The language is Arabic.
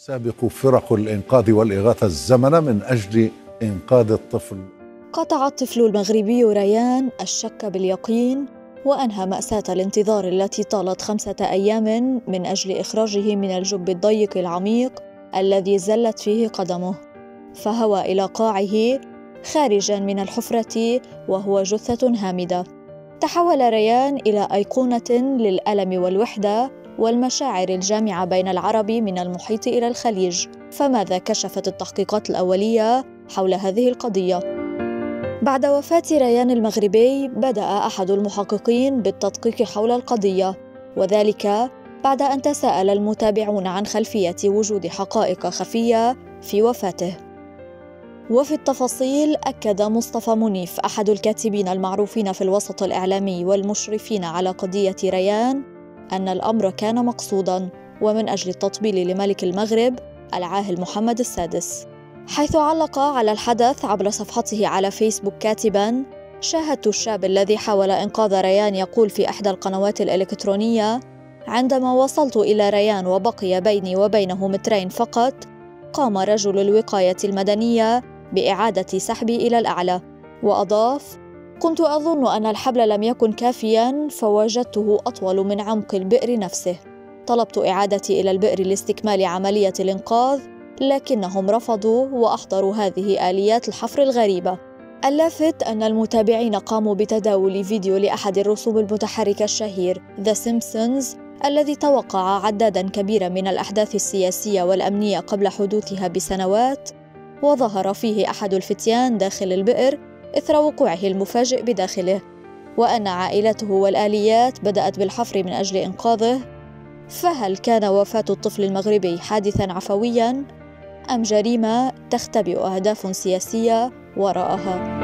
سابق فرق الإنقاذ والإغاثة الزمن من أجل إنقاذ الطفل. قطع الطفل المغربي ريان الشك باليقين وأنهى مأساة الانتظار التي طالت خمسة أيام من أجل إخراجه من الجب الضيق العميق الذي زلت فيه قدمه فهوى إلى قاعه خارجا من الحفرة وهو جثة هامدة. تحول ريان إلى أيقونة للألم والوحدة والمشاعر الجامعة بين العرب من المحيط إلى الخليج فماذا كشفت التحقيقات الأولية حول هذه القضية؟ بعد وفاة ريان المغربي بدأ أحد المحققين بالتدقيق حول القضية وذلك بعد أن تساءل المتابعون عن خلفية وجود حقائق خفية في وفاته وفي التفاصيل أكد مصطفى منيف أحد الكاتبين المعروفين في الوسط الإعلامي والمشرفين على قضية ريان أن الأمر كان مقصودا ومن أجل التطبيل لملك المغرب العاهل محمد السادس. حيث علق على الحدث عبر صفحته على فيسبوك كاتبا شاهدت الشاب الذي حاول إنقاذ ريان يقول في إحدى القنوات الإلكترونية عندما وصلت إلى ريان وبقي بيني وبينه مترين فقط قام رجل الوقاية المدنية بإعادة سحبي إلى الأعلى وأضاف كنت أظن أن الحبل لم يكن كافيا فوجدته أطول من عمق البئر نفسه. طلبت إعادتي إلى البئر لاستكمال عملية الإنقاذ لكنهم رفضوا وأحضروا هذه آليات الحفر الغريبة. اللافت أن المتابعين قاموا بتداول فيديو لأحد الرسوم المتحركة الشهير The Simpsons الذي توقع عدادا كبيرا من الأحداث السياسية والأمنية قبل حدوثها بسنوات وظهر فيه أحد الفتيان داخل البئر إثر وقوعه المفاجئ بداخله وأن عائلته والآليات بدأت بالحفر من أجل إنقاذه فهل كان وفاة الطفل المغربي حادثا عفويا أم جريمة تختبئ أهداف سياسية وراءها؟